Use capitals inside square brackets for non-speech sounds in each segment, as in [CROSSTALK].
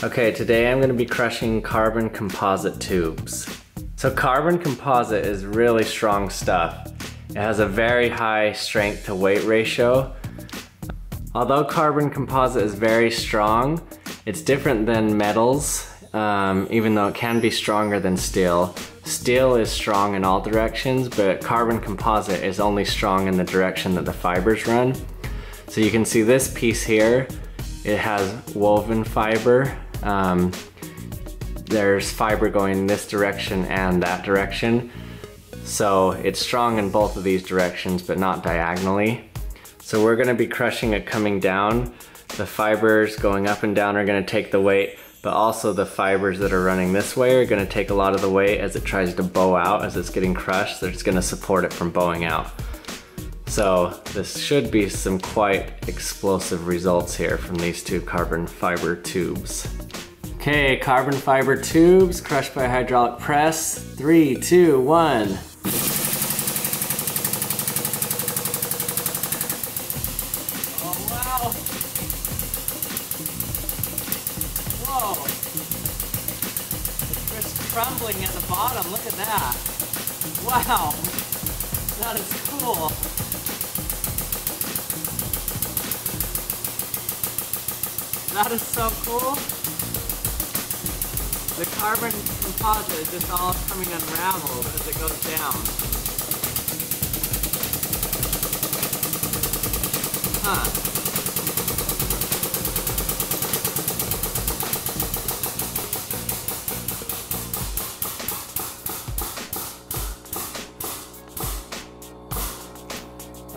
Okay, today I'm gonna be crushing carbon composite tubes. So carbon composite is really strong stuff. It has a very high strength to weight ratio. Although carbon composite is very strong, it's different than metals, um, even though it can be stronger than steel. Steel is strong in all directions, but carbon composite is only strong in the direction that the fibers run. So you can see this piece here, it has woven fiber um, there's fiber going this direction and that direction. So it's strong in both of these directions, but not diagonally. So we're gonna be crushing it coming down. The fibers going up and down are gonna take the weight, but also the fibers that are running this way are gonna take a lot of the weight as it tries to bow out as it's getting crushed. They're gonna support it from bowing out. So this should be some quite explosive results here from these two carbon fiber tubes. Okay, carbon fiber tubes crushed by hydraulic press. Three, two, one. Oh crumbling at the bottom, look at that! Wow! That is cool! That is so cool. The carbon composite is just all coming unraveled as it goes down. Huh.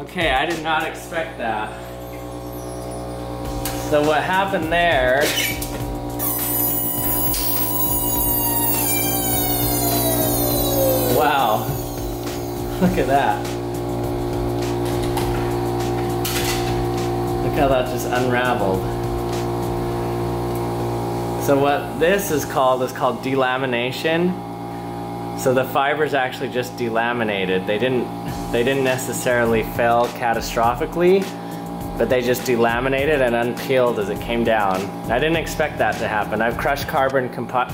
Okay, I did not expect that. So what happened there [LAUGHS] Look at that. Look how that just unraveled. So what this is called is called delamination. So the fibers actually just delaminated. They didn't they didn't necessarily fail catastrophically, but they just delaminated and unpeeled as it came down. I didn't expect that to happen. I've crushed carbon compo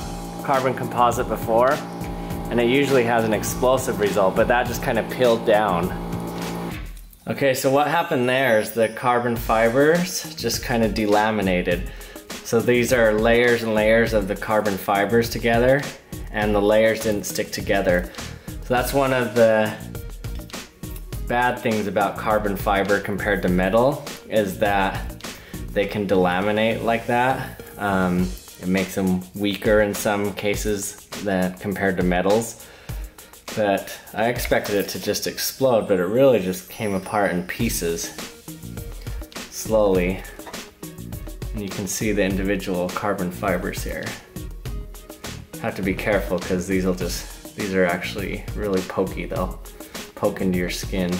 carbon composite before, and it usually has an explosive result, but that just kind of peeled down. Okay, so what happened there is the carbon fibers just kind of delaminated. So these are layers and layers of the carbon fibers together, and the layers didn't stick together. So that's one of the bad things about carbon fiber compared to metal, is that they can delaminate like that. Um, it makes them weaker in some cases than compared to metals. But I expected it to just explode, but it really just came apart in pieces slowly. And you can see the individual carbon fibers here. Have to be careful because these will just, these are actually really pokey. They'll poke into your skin.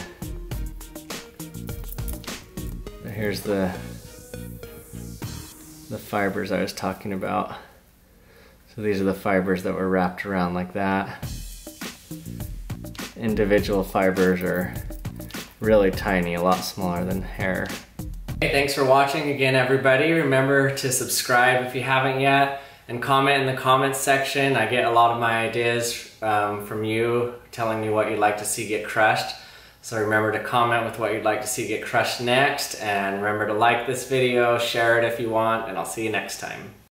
Here's the the fibers I was talking about. So these are the fibers that were wrapped around like that. Individual fibers are really tiny, a lot smaller than hair. Hey, thanks for watching again, everybody. Remember to subscribe if you haven't yet and comment in the comments section. I get a lot of my ideas um, from you telling me what you'd like to see get crushed. So remember to comment with what you'd like to see get crushed next and remember to like this video, share it if you want, and I'll see you next time.